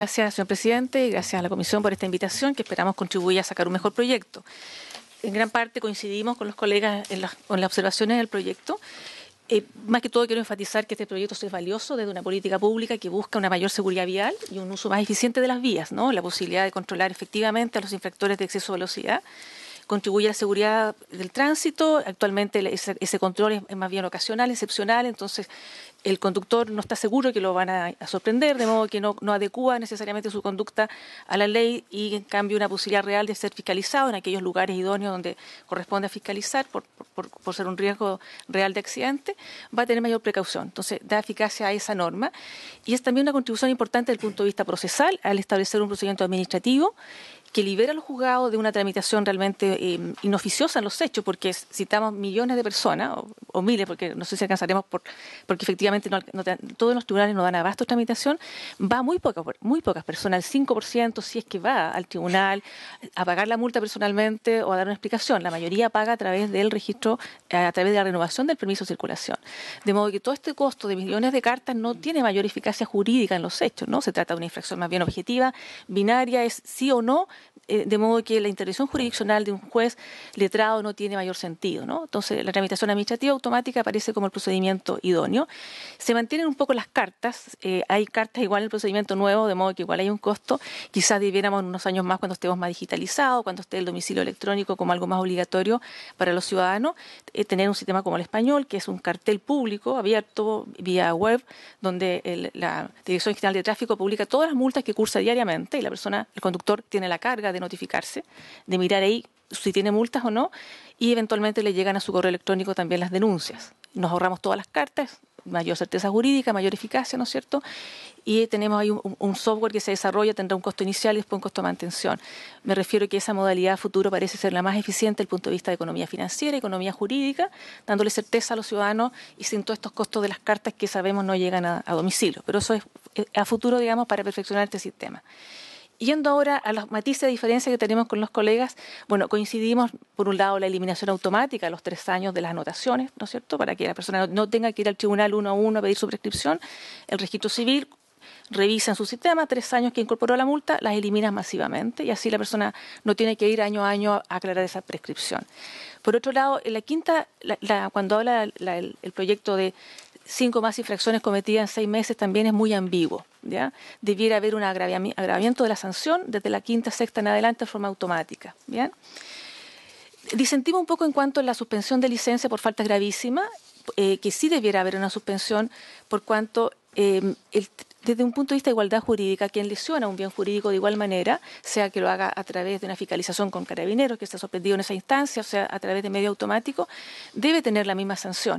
Gracias, señor presidente, y gracias a la comisión por esta invitación que esperamos contribuya a sacar un mejor proyecto. En gran parte coincidimos con los colegas en las, con las observaciones del proyecto. Eh, más que todo quiero enfatizar que este proyecto es valioso desde una política pública que busca una mayor seguridad vial y un uso más eficiente de las vías, ¿no? la posibilidad de controlar efectivamente a los infractores de exceso de velocidad contribuye a la seguridad del tránsito. Actualmente ese, control es, más bien ocasional, excepcional, entonces el conductor no está seguro que lo van a, a sorprender, de modo que no, no, adecua necesariamente su conducta a la ley y en cambio una posibilidad real de ser fiscalizado en aquellos lugares idóneos donde corresponde fiscalizar por, por, por, ser un riesgo real de accidente, va a tener mayor precaución. Entonces da eficacia a esa norma y es también una contribución importante desde el punto de vista procesal al establecer un procedimiento administrativo que libera los juzgados de una tramitación realmente eh, inoficiosa en los hechos, porque citamos millones de personas, o, o, miles, porque no sé si alcanzaremos, por, porque efectivamente no, no, todos los tribunales no dan abasto a tramitación, va muy, poca, muy pocas personas, el 5% si es que va al tribunal a pagar la multa personalmente o a dar una explicación. La mayoría paga a través del registro, a través de la renovación del permiso de circulación. De modo que todo este costo de millones de cartas no tiene mayor eficacia jurídica en los hechos, ¿no? Se trata de una infracción más bien objetiva, binaria, es sí o no de modo que la intervención jurisdiccional de un juez letrado no tiene mayor sentido. ¿no? Entonces, la tramitación administrativa automática aparece como el procedimiento idóneo. Se mantienen un poco las cartas, eh, hay cartas igual en el procedimiento nuevo, de modo que igual hay un costo. Quizás debiéramos en unos años más, cuando estemos más digitalizados, cuando esté el domicilio electrónico como algo más obligatorio para los ciudadanos, eh, tener un sistema como el español, que es un cartel público abierto vía web, donde el, la Dirección General de Tráfico publica todas las multas que cursa diariamente y la persona, el conductor, tiene la carga de notificarse, de mirar ahí si tiene multas o no, y eventualmente le llegan a su correo electrónico también las denuncias. Nos ahorramos todas las cartas, mayor certeza jurídica, mayor eficacia, ¿no es cierto? Y tenemos ahí un, software que se desarrolla, tendrá un costo inicial y después un costo de mantención. Me refiero a que esa modalidad futuro parece ser la más eficiente desde el punto de vista de economía financiera, economía jurídica, dándole certeza a los ciudadanos y sin todos estos costos de las cartas que sabemos no llegan a, a domicilio. Pero eso es a futuro, digamos, para perfeccionar este sistema. Yendo ahora a los matices de diferencia que tenemos con los colegas, bueno, coincidimos, por un lado, la eliminación automática a los tres años de las anotaciones, ¿no es cierto?, para que la persona no tenga que ir al tribunal uno a uno a pedir su prescripción. El registro civil revisa en su sistema, tres años que incorporó la multa, las elimina masivamente y así la persona no tiene que ir año a año a aclarar esa prescripción. Por otro lado, en la quinta, la, la, cuando habla la, el, el proyecto de cinco más infracciones cometidas en seis meses también es muy ambiguo. ¿ya? Debiera haber un agravamiento de la sanción desde la quinta, sexta en adelante de forma automática. ¿bien? Disentimos un poco en cuanto a la suspensión de licencia por faltas gravísimas, eh, que sí debiera haber una suspensión por cuanto eh, desde un punto de vista de igualdad jurídica, quien lesiona un bien jurídico de igual manera, sea que lo haga a través de una fiscalización con carabineros, que está suspendido en esa instancia, o sea, a través de medio automático, debe tener la misma sanción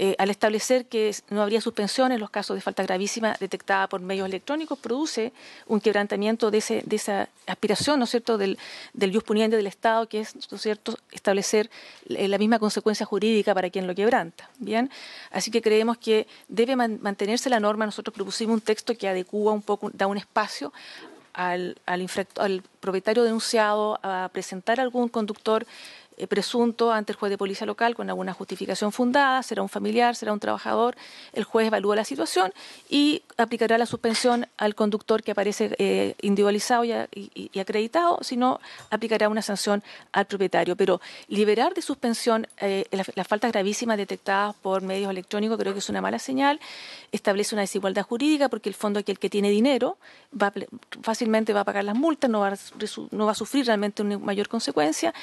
eh, al establecer que no habría suspensión en los casos de falta gravísima detectada por medios electrónicos, produce un quebrantamiento de, ese, de esa aspiración, ¿no es cierto?, del, del jus del Estado, que es, ¿no es cierto?, establecer la misma consecuencia jurídica para quien lo quebranta, ¿bien? Así que creemos que debe man mantenerse la norma. Nosotros propusimos un texto que adecua un poco, da un espacio al, al, al propietario denunciado a presentar algún conductor presunto ante el juez de policía local con alguna justificación fundada, será un familiar, será un trabajador, el juez evalúa la situación y aplicará la suspensión al conductor que aparece eh, individualizado y, acreditado, sino aplicará una sanción al propietario. Pero liberar de suspensión eh, las, faltas gravísimas detectadas por medios electrónicos creo que es una mala señal, establece una desigualdad jurídica porque el fondo que el que tiene dinero va, fácilmente va a pagar las multas, no va, no va a sufrir realmente una mayor consecuencia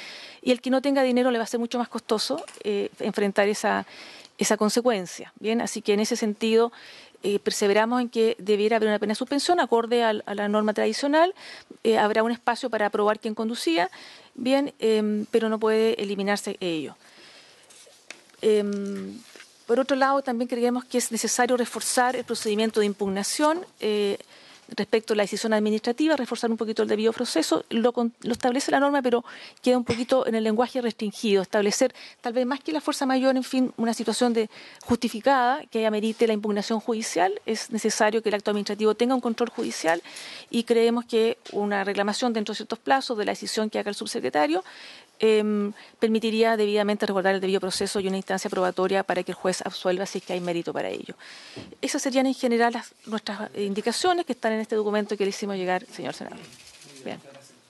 y el que no tenga dinero le va a ser mucho más costoso eh, enfrentar esa, esa consecuencia. Bien, así que en ese sentido eh, perseveramos en que debiera haber una pena de suspensión acorde a, la norma tradicional. Eh, habrá un espacio para aprobar quién conducía, bien, eh, pero no puede eliminarse ello. Em, por otro lado, también creemos que es necesario reforzar el procedimiento de impugnación. Eh, respecto a la decisión administrativa, reforzar un poquito el debido proceso, lo, lo, establece la norma, pero queda un poquito en el lenguaje restringido, establecer tal vez más que la fuerza mayor, en fin, una situación de justificada que amerite la impugnación judicial, es necesario que el acto administrativo tenga un control judicial y creemos que una reclamación dentro de ciertos plazos de la decisión que haga el subsecretario eh, permitiría debidamente recordar el debido proceso y una instancia probatoria para que el juez absuelva si es que hay mérito para ello. Esas serían en general nuestras indicaciones que están en este documento que le hicimos llegar, señor senador. Bien.